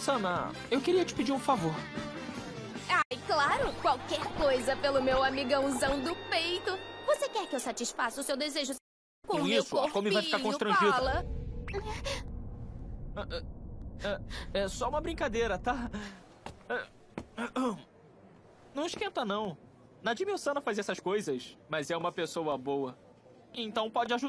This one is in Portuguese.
Sana, eu queria te pedir um favor. Ai, claro, qualquer coisa pelo meu amigãozão do peito. Você quer que eu satisfaça o seu desejo com isso, o meu isso, a Komi vai ficar constrangido? constrangida. Fala. Ah, ah, é, é, só uma brincadeira, tá? Ah, não esquenta, não. Nadim e Sana fazem essas coisas, mas é uma pessoa boa. Então pode ajudar.